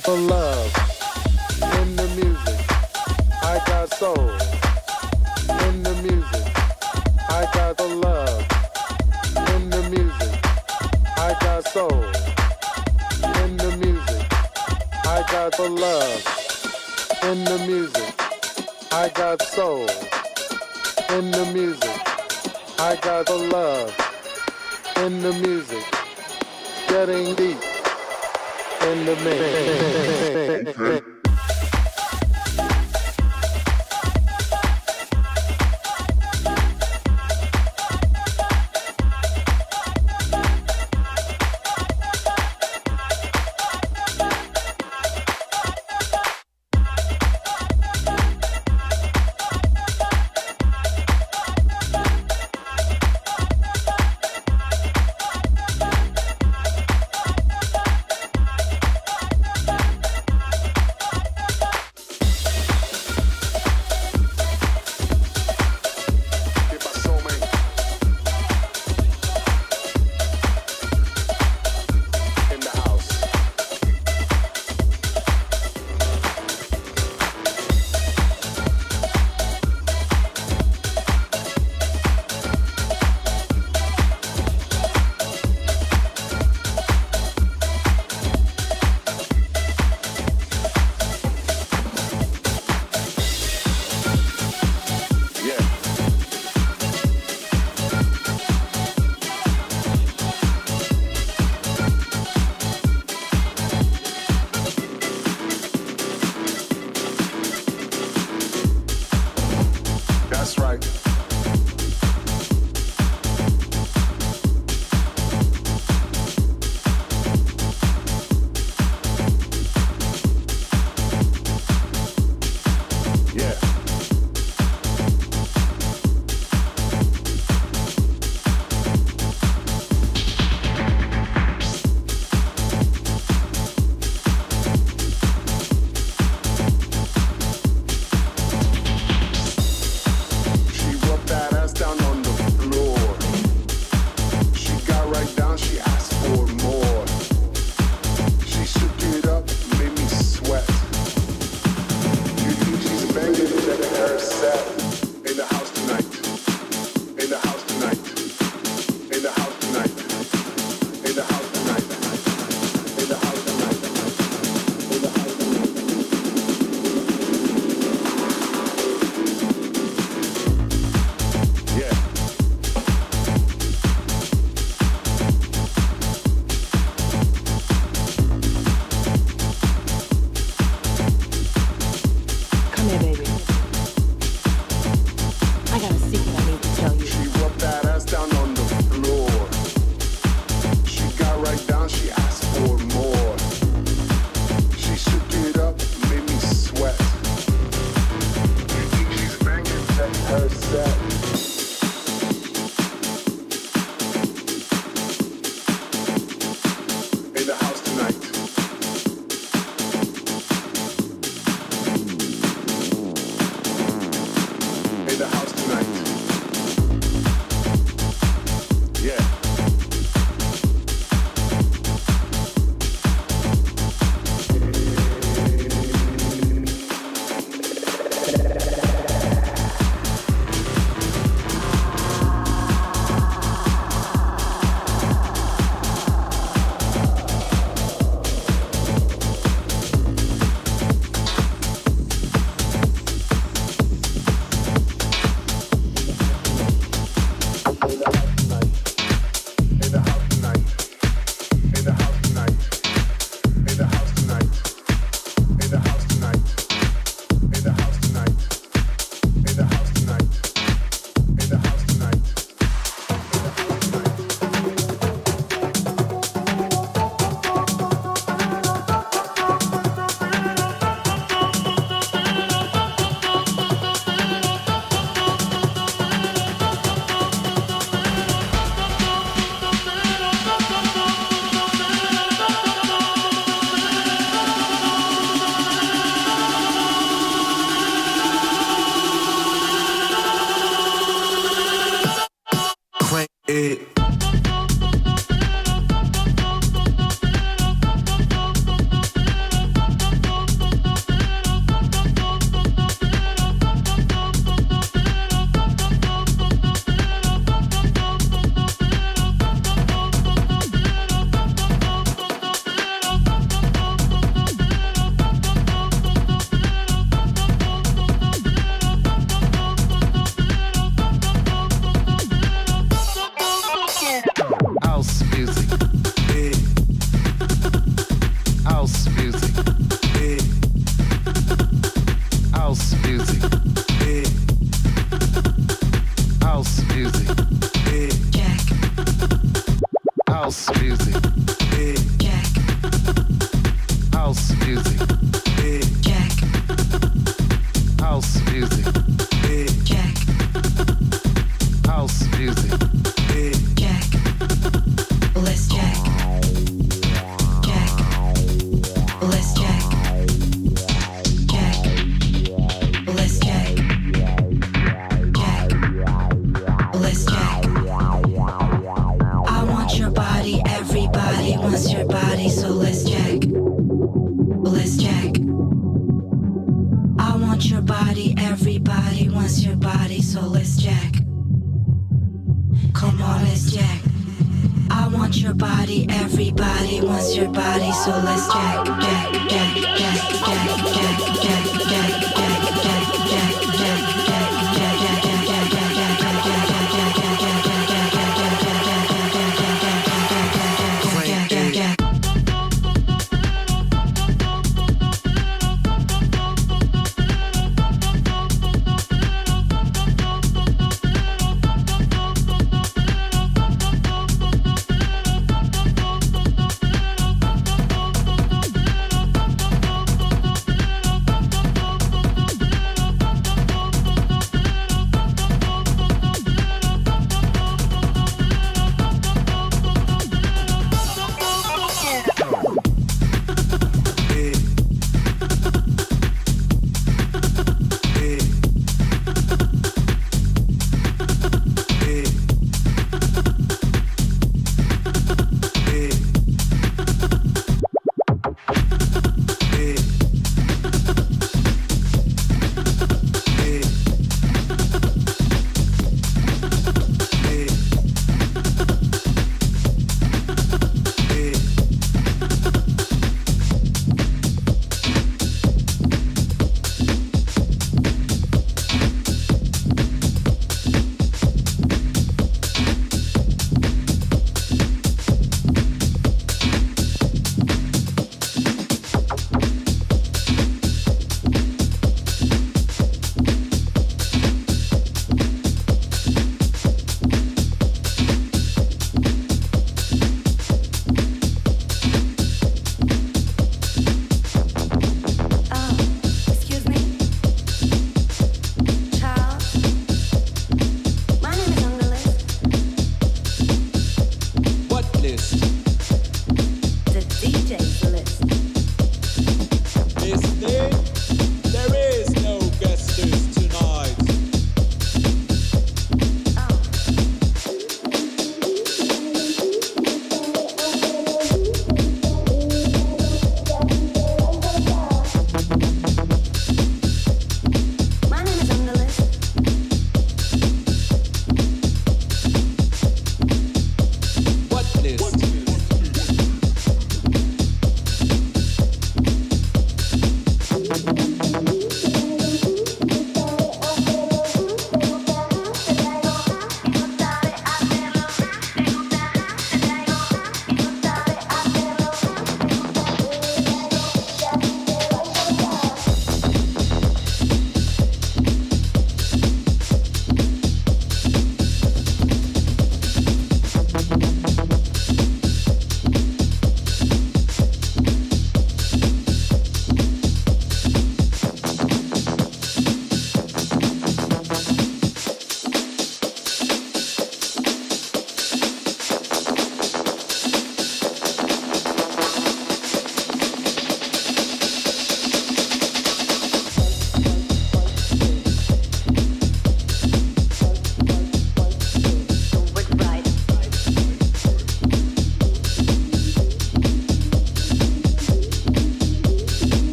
got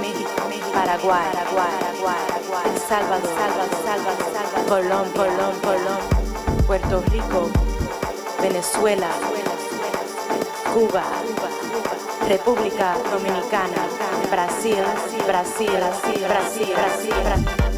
México, Paraguay, Salvador, Colón, Colón, Colón, Puerto Rico, Venezuela, Cuba, República Dominicana, Brasil, Brasil, Brasil, Brasil, Brasil.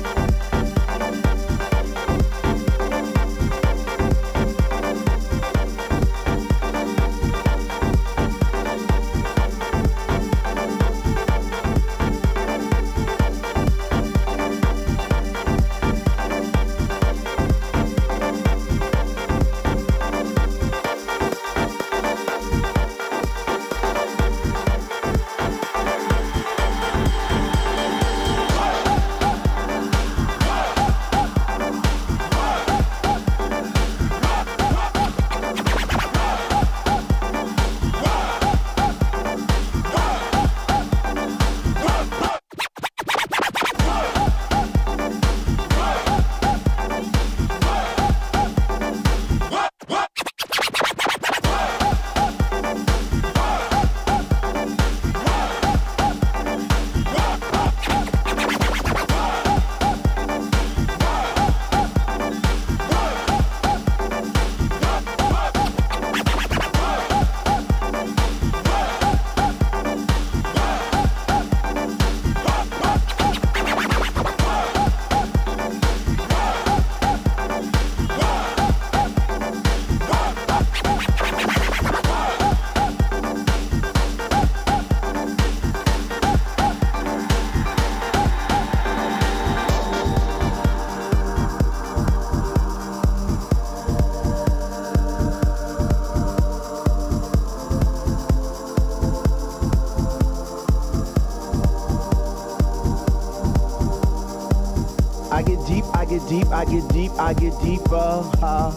Brasil. I get deep, I get deeper uh,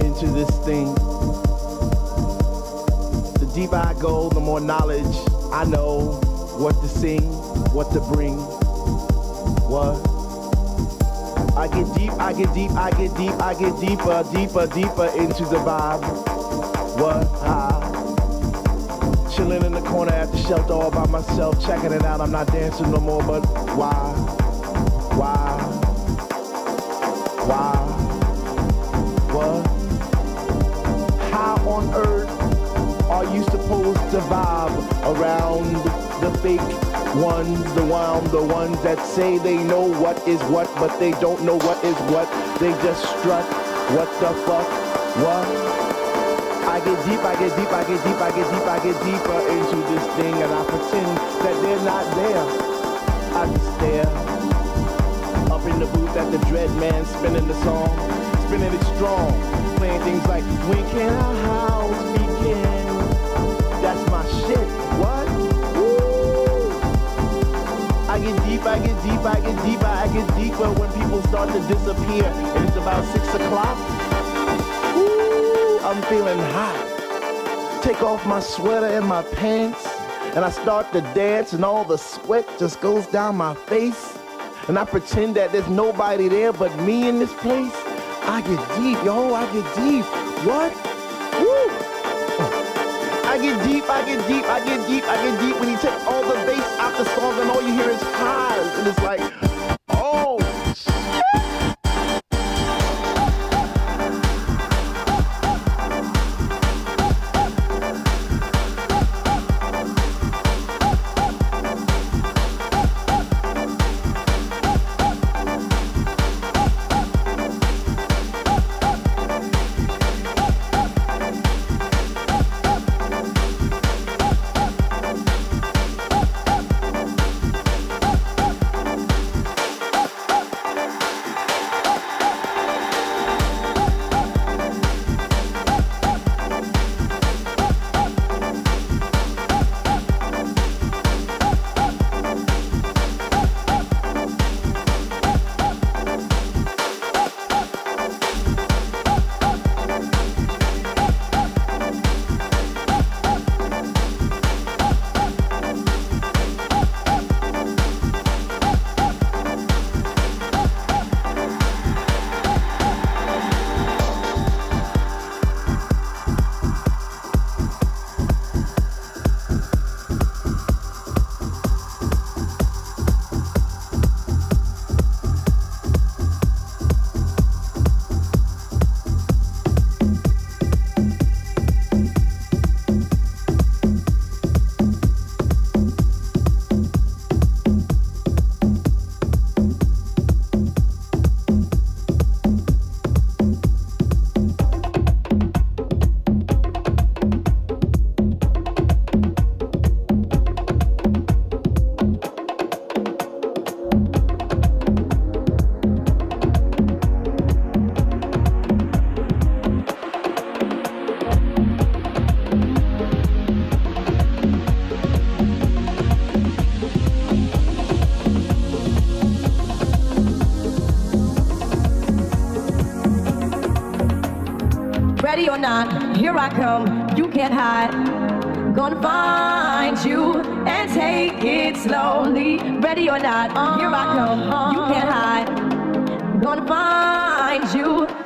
into this thing. The deeper I go, the more knowledge I know what to sing, what to bring, what. I get deep, I get deep, I get deep, I get deeper, deeper, deeper into the vibe. What? Ah. Chilling in the corner at the shelter all by myself, checking it out. I'm not dancing no more, but why? Why? Why? What? How on earth are you supposed to vibe around the fake ones, the one, the ones that say they know what is what, but they don't know what is what. They just strut. What the fuck? What? I get deep, I get deep, I get deep, I get deep, I get deeper into this thing and I pretend that they're not there. I just stare in the booth at the Dread Man spinning the song, spinning it strong, playing things like When can our house begin? That's my shit. What? Woo! I get deep, I get deep, I get deeper, I get deeper when people start to disappear, and it's about six o'clock. Ooh, I'm feeling hot. Take off my sweater and my pants, and I start to dance, and all the sweat just goes down my face and I pretend that there's nobody there but me in this place, I get deep, yo, I get deep. What? Woo! I get deep, I get deep, I get deep, I get deep when you take all the bass out the song and all you hear is highs. And it's like, slowly. Ready or not, here I come. You can't hide. Gonna find you.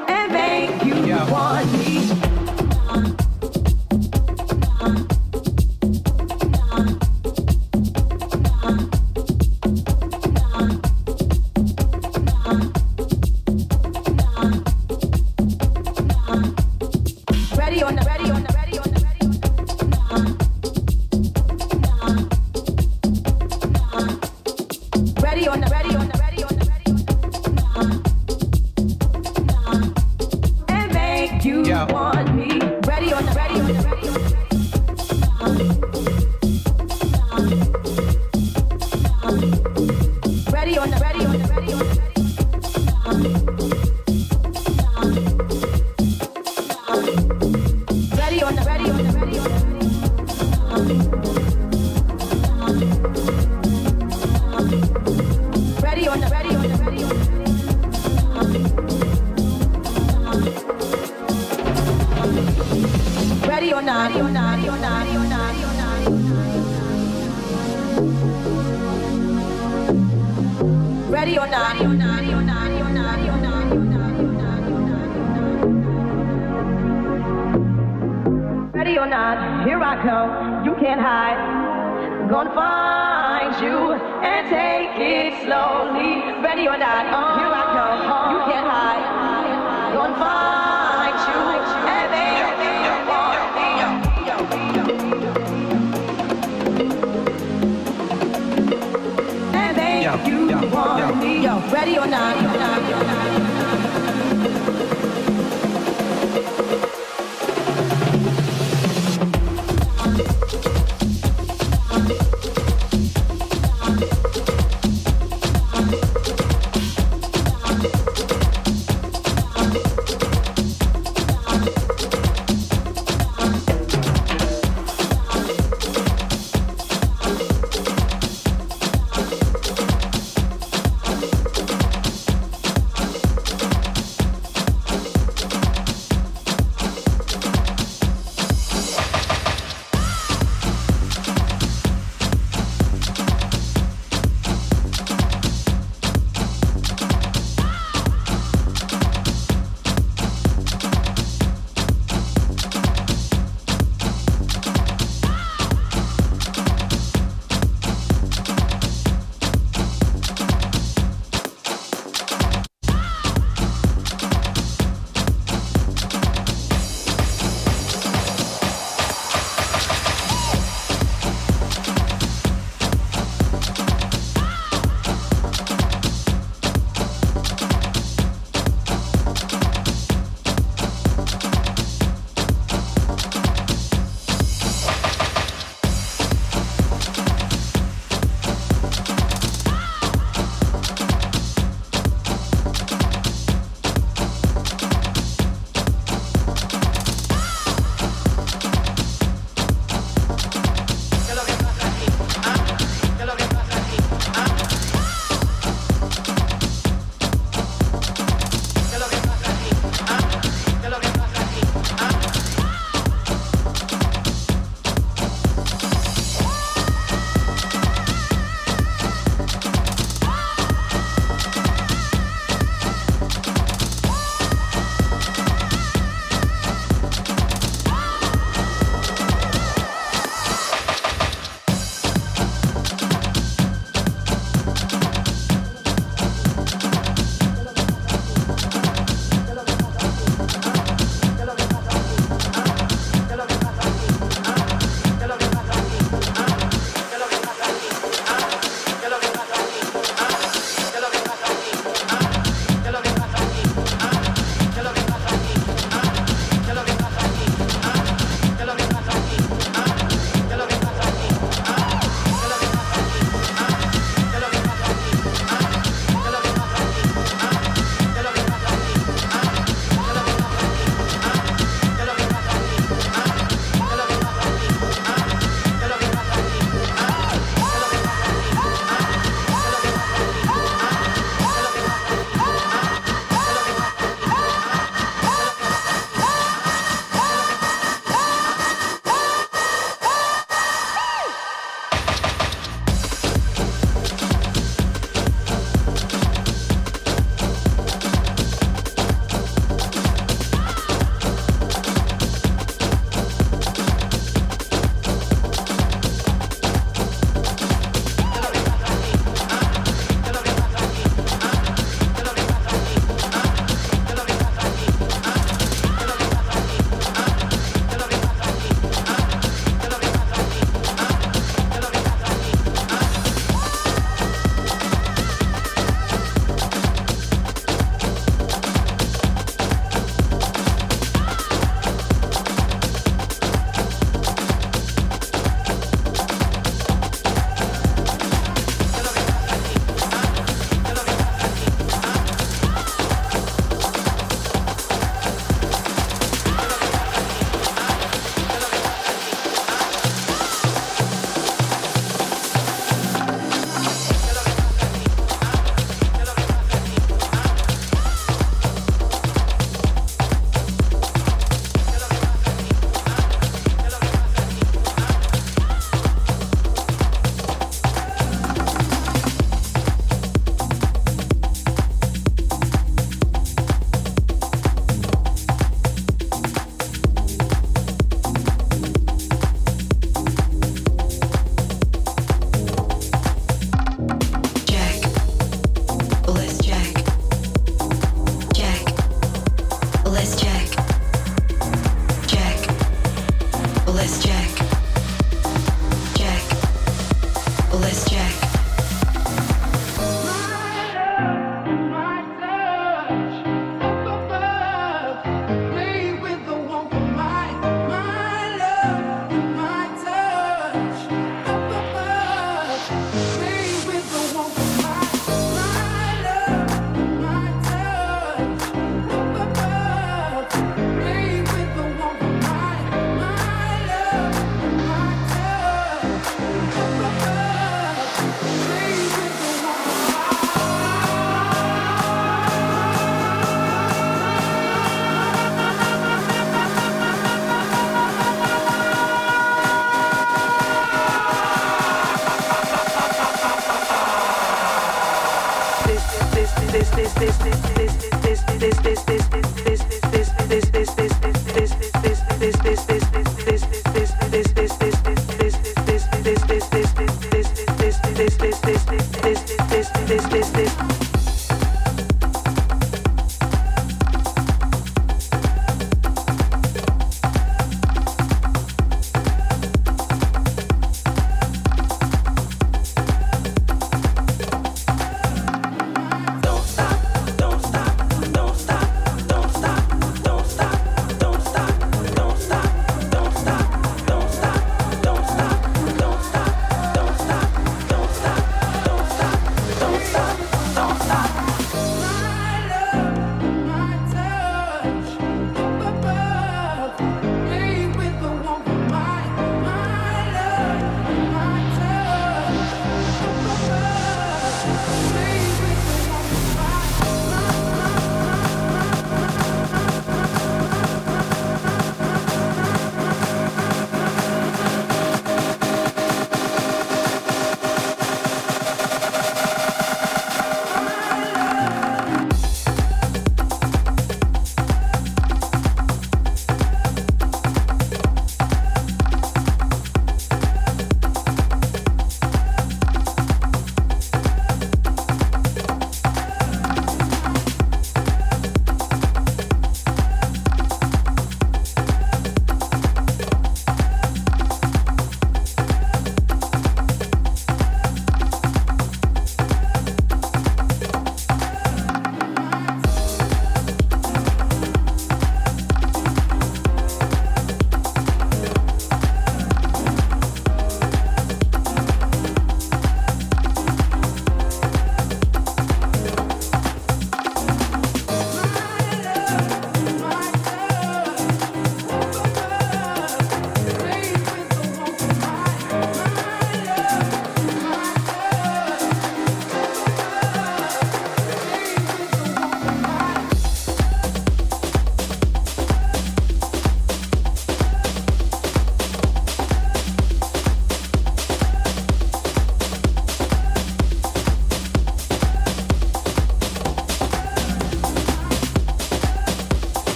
dot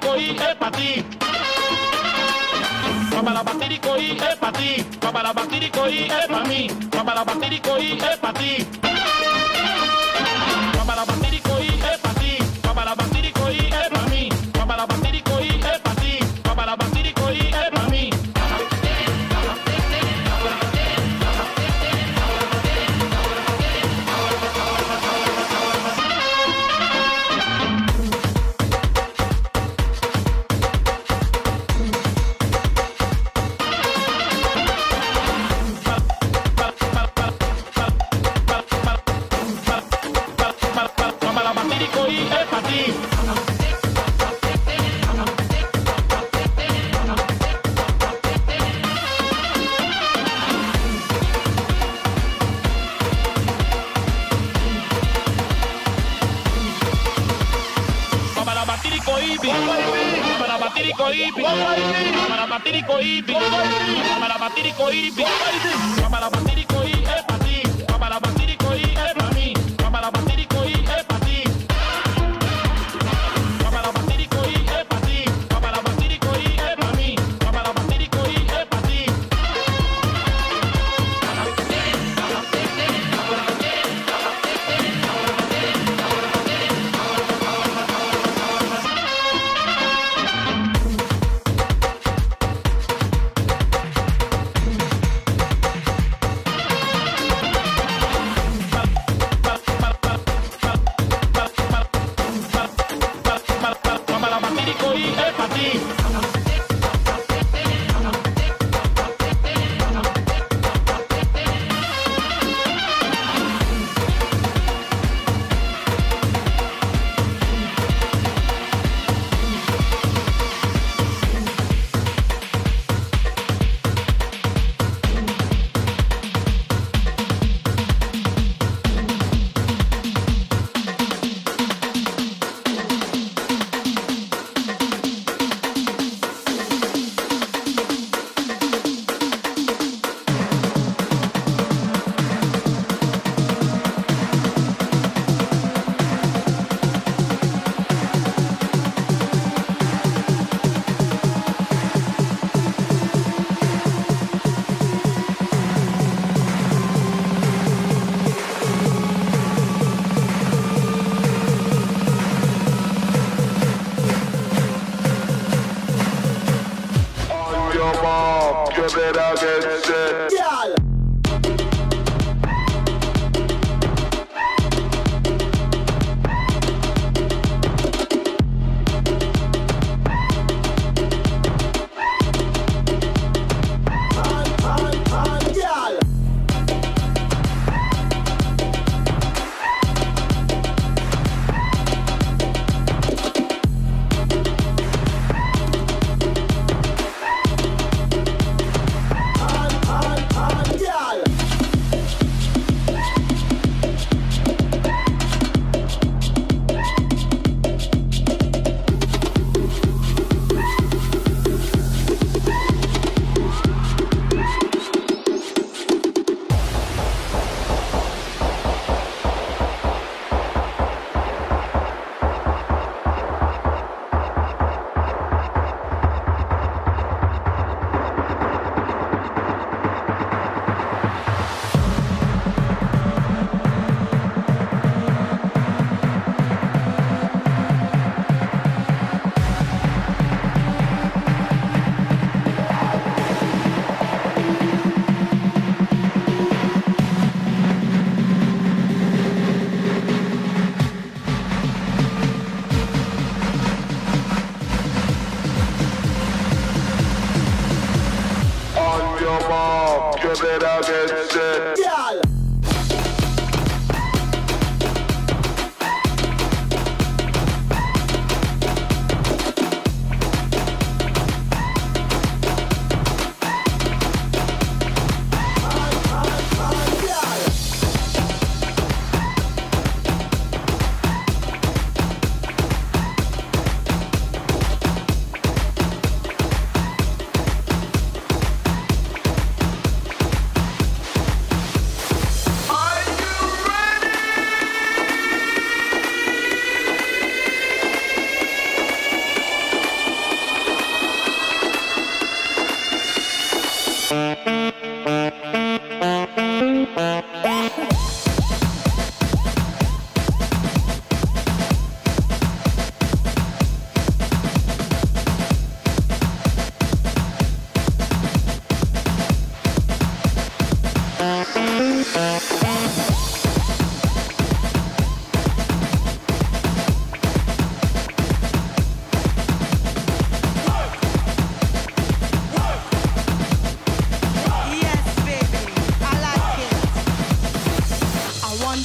Perico y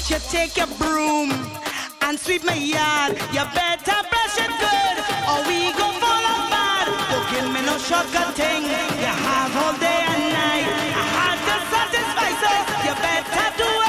you take your broom and sweep my yard. You better brush it good, or we go fall apart. Go kill me no sugar thing. You have all day and night. I had the satisfy, so you better do it.